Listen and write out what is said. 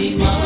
be mine.